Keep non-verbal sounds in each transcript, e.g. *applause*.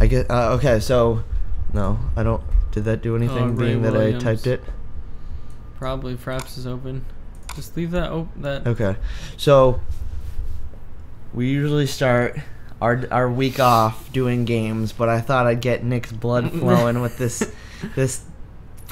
I get uh, okay. So, no, I don't. Did that do anything? Oh, being that Williams. I typed it. Probably Fraps is open. Just leave that open. That Okay, so we usually start our our week off doing games, but I thought I'd get Nik's blood *laughs* flowing with this this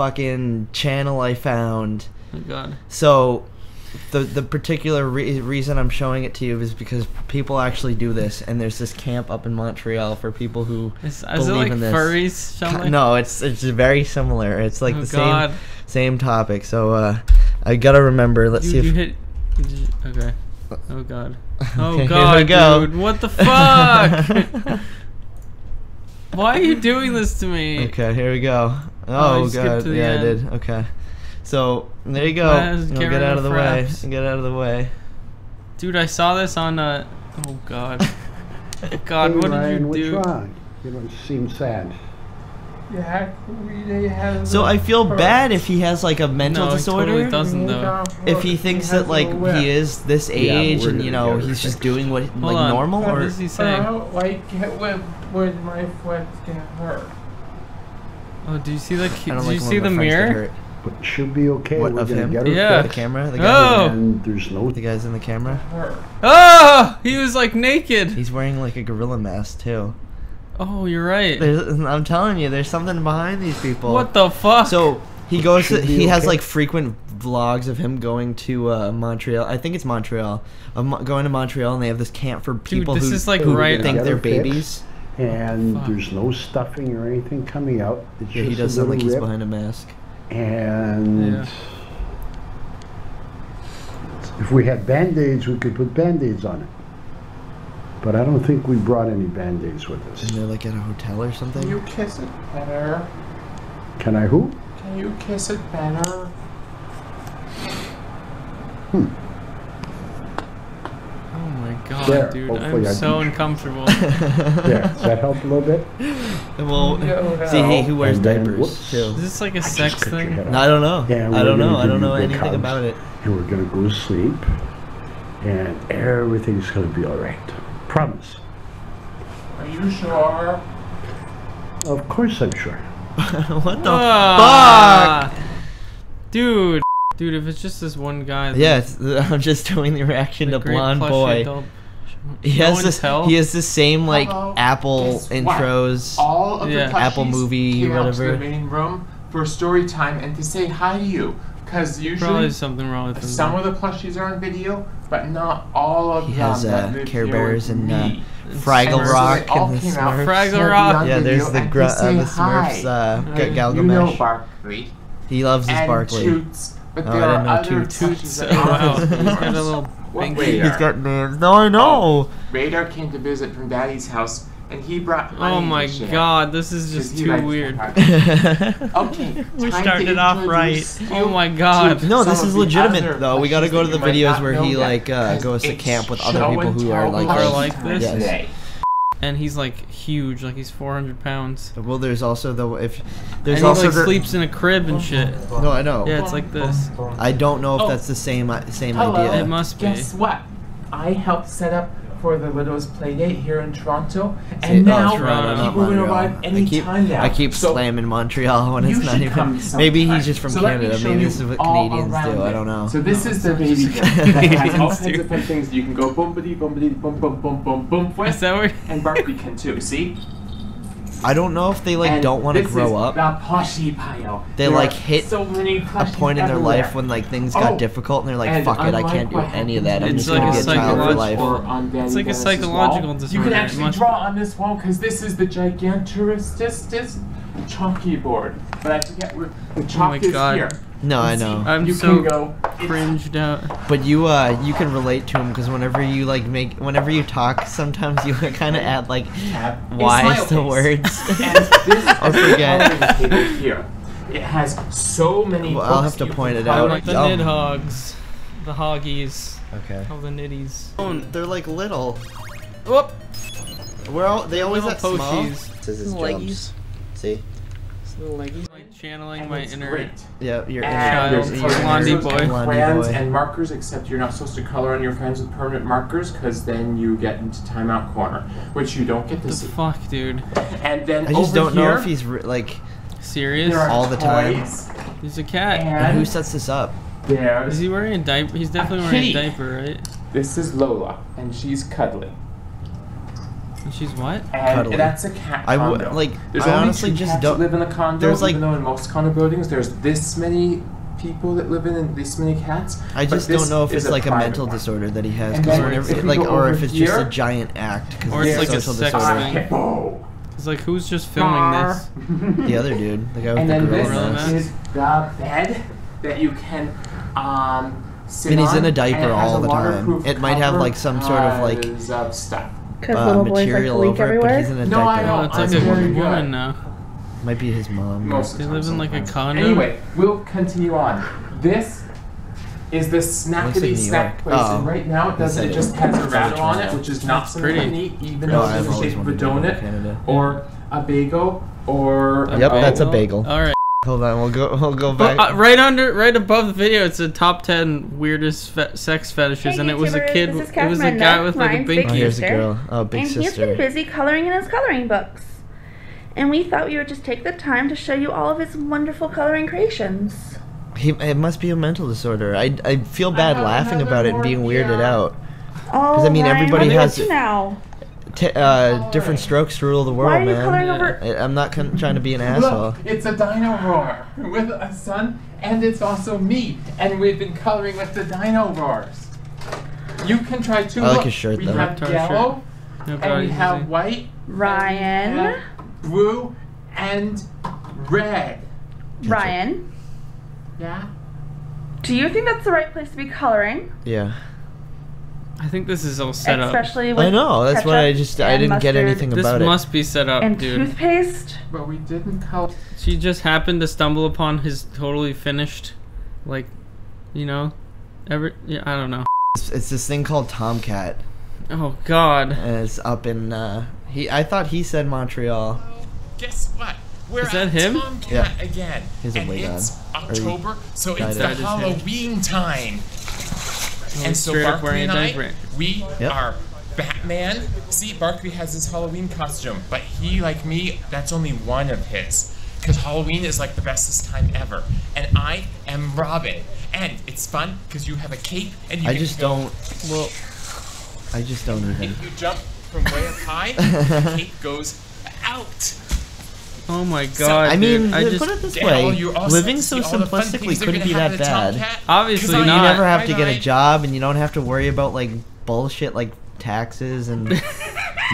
fucking channel I found. oh god. So the the particular re- reason I'm showing it to you is because people actually do this, and there's this camp up in Montreal for people who Is, is it believe like in this. furries? Shelly? No, it's it's very similar. It's like Oh, the God. same same topic. So uh, I gotta remember. Let's Dude, see if you hit. you- okay. Oh god. *laughs* Oh Okay, here god, we go. dude. What the fuck? *laughs* Why are you doing this to me? Okay, here we go. Oh, Oh, you god, yeah, end. I did. Okay, so there you go. Guys, You'll get get out of of the way. Get out of the way. Dude, I saw this on uh Oh god. *laughs* God, hey, what Ryan, did you what's do? wrong? You don't seem sad. Yeah, have. So I feel bad if he has like a mental No, he disorder. totally doesn't though. if he thinks that like he is this age we're and you know he's just doing what Hold like on. normal What or is he saying? Uh, like, when, when my foot get hurt. Oh, do you see the I don't you like see the mirror? But she'll be okay. What, We're of gonna him? get her Yeah. The camera, the guy, Oh! And there's no the guys in the camera. Oh, he was like naked. He's wearing like a gorilla mask too. Oh, you're right. There's, I'm telling you, there's something behind these people. What the fuck? So he goes. To, Should be he has like frequent vlogs of him going to uh, Montreal. I think it's Montreal. Of Mo- going to Montreal, and they have this camp for Dude, people this who, is like who right think they're her fixed. babies. And Fuck. there's no stuffing or anything coming out. It's Yeah, he does a sound like little he's rip, behind a mask. And Yeah. if we had band-aids, we could put band-aids on it. But I don't think we brought any band-aids with And us. they're like at a hotel or something. Can you kiss it better? Can I who? Can you kiss it better? oh hmm. my god, There, dude, I'm I so can- uncomfortable. *laughs* There, does that help a little bit? well, *laughs* Yeah, *laughs* see, hey, who wears then, diapers whoops. too. Is this like a I sex thing? No, I don't know. Yeah, I don't know. I don't know anything hugs. about it. And we're gonna go to sleep. And everything's gonna be alright. Promise. Are you sure? Of course I'm sure. what the ah. fuck, Dude, dude, if it's just this one guy. Yes, Yeah, *laughs* I'm just doing the reaction the to Blonde plushie Boy. adult- He No has one this. tell? He has the same like Hello, Apple guess what? intros. All of Yeah. the plushies Apple movie, came out to whatever. the main room for story time and to say hi to you. Because Probably usually something wrong with him. some of the plushies are on video, but not all of He them. has, uh, Care Bears and, uh. Fraggle And Rock they and the Smurfs. Fraggle Rock. Yeah, there's the and gr- uh, the Smurfs. hi. Uh, Uh, G- You know Barkley. He loves his Barkley. Toots, but Oh, there I are didn't know other Toots. plushies Toots. that *laughs* Oh, aren't wow. *laughs* He's got a little What. Radar? He's got names. No, I know. Radar came to visit from Daddy's house, and he brought. Oh my to god, this is just too weird. *laughs* Okay, We started to off right. Oh my god. No, this is legitimate though. We got to go to the videos where he like uh, 'cause goes to camp with other people who are like. Are his- like this? Yes. Today. And he's like huge, like he's 400 pounds. Well, there's also the if there's and he also like the, sleeps in a crib and shit. No, I know. Yeah, it's like this. I don't know if Oh. that's the same uh, same Hello. idea. It must be. Guess what? I helped set up for the Littles Playdate here in Toronto, See, and oh, now Toronto, not people will Montreal. arrive I any keep, time now. I keep So slamming Montreal when it's not even. Maybe he's just from So Canada. Maybe you this is what Canadians around do. I don't know. So this is the baby that has all kinds of different things you can go bumpity bumpity bum bum bum bum bum Is with, and Barkley can too. See? I don't know if they like And don't want to grow is up. The poshy pile. They, There like, hit so many a point in their everywhere. life when like things got Oh, difficult and they're like, and fuck it, I can't do any of that. I'm happened just It's gonna like be a a child for life. psychological- or on Daddy It's like a psychological disorder. You can actually must draw on this wall because this is the gigantoristist chalky board. But I forget where the chalk Oh my is God. here. No, I know. I'm you so can go. it's- Cringed out. But you uh you can relate to him because whenever you like make whenever you talk, sometimes you *laughs* kind of add like tab a whys smile to words. *laughs* and this *laughs* I forget. here. It has so many. Well, I'll have to point it out. Like the Oh. nidhogs. The hoggies. Okay. Oh, the nitties. Oh, They're like little. Whoop! We're all, they always Little that small. This is his jumps. See, Like channeling And my it's inner. great. Yeah, your And Child, there's inner, coloring blondie pencils boy. and Blondie crayons boy. and markers, except you're not supposed to color on your friends with permanent markers, because then you get into timeout corner, which you don't get to The see. fuck, dude? And then I just over don't know if he's re- like. Serious? all the time. He's a cat. And Who sets this up? there's Is he wearing a diaper? He's definitely A wearing a diaper, right? this is Lola, and she's cuddly. And she's what? And Cuddly. that's a cat I would- condo. like, There's I honestly two just cats don't- that live in the condo. there's, like- even though in most condo buildings there's this many people that live in and this many cats. I just don't know if is it's like a mental one. disorder that he has, because whenever, if we like, or if it's just a giant act, because it's it's like a social sex disorder. thing. It's like, who's just filming this? *laughs* The other dude, the guy with And the then gorilla gorilla this mask. mask. is the bed that you can um sit And he's on, in a diaper and has all the time. waterproof It might have, like, some sort of, like, of stuff. Because Uh, little boys like to leak over it, everywhere. but he's in a No, I diaper. know. Oh, it's I'm like a good. woman now. Might be his mom. Most They live in like a condo. Anyway, we'll continue on. This is the Looks snackety snack York. place, Oh. and right now it doesn't. It just has a It's rattle on it, which is not That's something pretty. neat, even No, though I've it's in the shape of a wanted to go to donut or a bagel or a Yep, that's a bagel. bagel. All right. Hold on, we'll go. We'll go But, back. uh, right under, right above the video, it's the top ten weirdest fe- sex fetishes, Hey, and it was a kid. It was a guy with like a big. big oh, here's a sister. girl. Oh, big and he's been busy coloring in his coloring books. And we thought we would just take the time to show you all of his wonderful coloring creations. He, it must be a mental disorder. I, I feel bad have laughing about it and being weirded here. out. Oh, I mean, Ryan, everybody what you has- now. T- uh, different strokes to rule the world, Why are you man. coloring over? I, I'm not con- trying to be an asshole. Look, it's a dino roar with a sun, and it's also me, and we've been coloring with the dino roars. You can try too. I like Look, his shirt, we though. have Tar yellow, Oh, and we he's have white, Ryan. and blue, and red. Ryan, Yeah. do you think that's the right place to be coloring? Yeah. I think this is all set up. Especially with I know. That's what I just. I didn't get anything This about it. This must be set up, and dude. toothpaste. But we didn't color. She just happened to stumble upon his totally finished, like, you know, every. Yeah, I don't know. It's, it's this thing called Tomcat, Oh God. and it's up in. Uh, he. I thought he said Montreal. Guess what? We're Is that at him? Tomcat Yeah. again. He's a and way it's god. October, so it's the Died his Halloween time. He's and so Barkley and I, we Yep. are Batman. See, Barkley has his Halloween costume, but he, like me, that's only one of his. Because Halloween is like the bestest time ever. And I am Robin. And it's fun because you have a cape and you I just don't. Well, I just don't. If you jump from way up high, *laughs* the cape goes out. Oh my God. I dude. mean, I put it this way: you also living so all the fun simplistically couldn't be that bad. Obviously Obviously 'Cause I- You never have to get a job, and you don't have to worry about like bullshit like taxes and *laughs*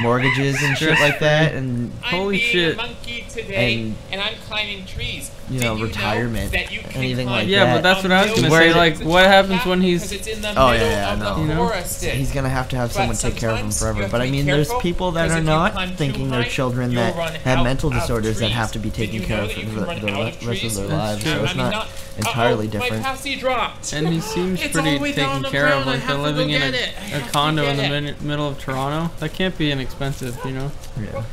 mortgages and shit like that, and Holy I'm being shit. a monkey today, And, and, I'm climbing trees. you Did know, retirement, that you can anything climb like Yeah, that. but that's what I was a gonna Where say. Like, what happens when he's? it's in the Oh, yeah, yeah, I know. You know? he's gonna have to have But someone take care of him forever. But I mean, there's people that are not climb too thinking their high, children that have mental disorders that have to be taken care of for the, can run the out le- of rest of their lives, so it's not uh-oh, entirely My different. passy dropped. And he seems It's all the pretty taken care of. Like they're have to go living in get a, it. I a have to condo in the it. min- middle of Toronto. That can't be inexpensive, you know. Yeah.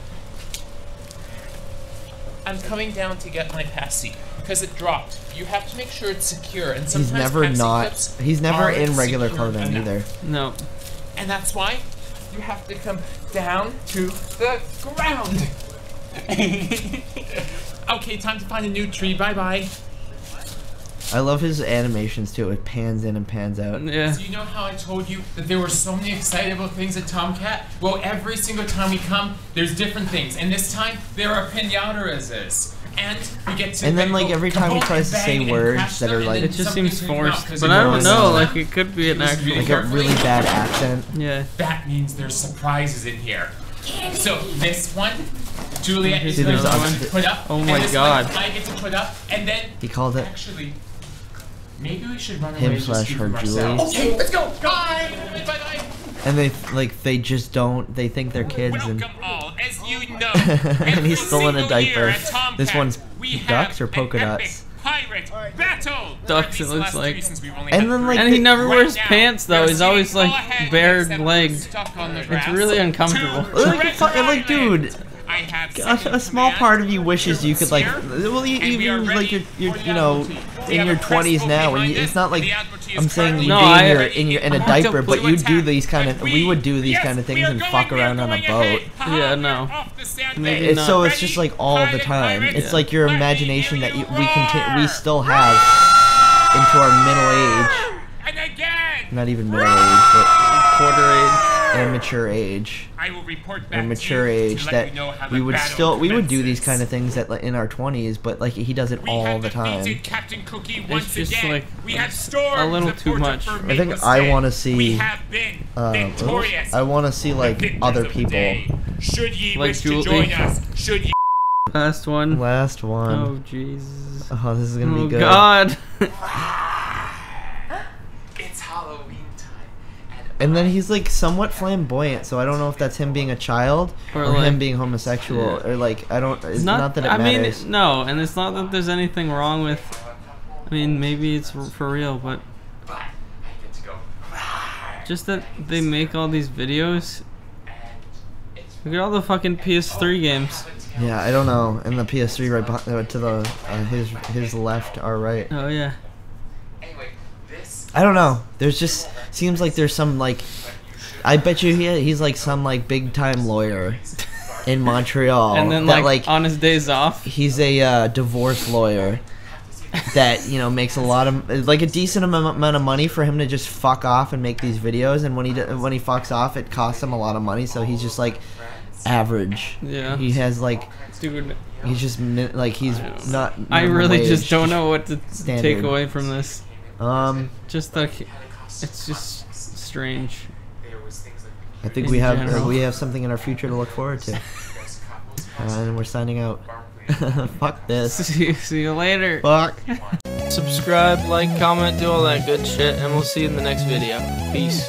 I'm coming down to get my passy because it dropped. You have to make sure it's secure, and He's sometimes never passy not. clips He's never aren't in regular secure clothing enough. either. No. And that's why you have to come down to the ground. *laughs* okay, time to find a new tree. Bye bye. I love his animations too. It pans in and pans out. Yeah. So you know how I told you that there were so many excitable things at Tomcat? Well, every single time we come, there's different things, and this time there are pinatas. And we get to And then, like, every time he kaboom tries to say words that are, like- It just seems comes out forced, 'cause but I don't know. Like it could be an It actual. Like a really bad accent. Yeah. That means there's surprises in here. So this one, Juliet is See, going to other- put up. Oh and my this God. One I get to put up, and then He called it actually, maybe we should run Him away and slash keep her them Julie. Okay, let's go. Bye. Bye. Bye. and they like they just don't. They think they're kids and. Welcome all. As you oh know, *laughs* And he's still in a diaper. at Tomcat, This one's ducks or polka dots? epic Pirate battle. Ducks, it looks like. three since we've only And then, like, And he never Right wears now, pants though. He's always like bare except we're legged. stuck on the It's really uncomfortable. To Like, Red like, dude. I have a, a small part of you wishes you could like well you, And we are even like you're, you're you know the Admiralty. We in your 20s now and you, it's not like The Admiralty is I'm saying you No, being I- you're in your in a *laughs* diaper but you do these kind of And we would do these yes, kind of things and fuck around on a boat ahead. Yeah, no. off the sand Maybe it's not. so it's just like all the time pirates. it's like your imagination that you, you we can we still have into our middle age And again. not even middle age but Quarter age. immature age I will report back or mature you to age that you know we would still we would do these kind of things at like, in our 20s but like he does it We all the time Captain Cookie once just again. like we have a little the too much. I think I wanna see, We have been um, victorious. I want to see like other people day. Should ye Like wish Julie. to join us, should ye Last one. last one Oh Jesus. oh this is gonna Oh be good Oh God. *laughs* It's Halloween time. And then he's like somewhat flamboyant so i don't know if that's him being a child Or, or, him being homosexual Yeah. or like i don't it's It's not, that it I matters mean, no, and it's not that there's anything wrong with. I mean, maybe it's for- real, but But I get to go. just that they make all these videos. Look at all the fucking PS3 games. yeah i don't know and the ps3 right behind, uh, to the uh, his his left our right Oh yeah. I don't know. There's just seems like there's some like i bet you he, he's like some like big time lawyer in montreal and then that, like, on his days off. he's a uh, divorce lawyer that you know makes a lot of like a decent amount of money for him to just fuck off and make these videos. And when he when he fucks off it costs him a lot of money. So he's just like average. Yeah. he has like Dude, he's just like he's not I really just don't know what to take away from this. Um Just like it's just strange. there was things like i think we have uh, we have something in our future to look forward to *laughs* uh, and we're signing out *laughs* fuck this *laughs* See, see you later. fuck Subscribe, like, comment, do all that good shit, and we'll see you in the next video. Peace.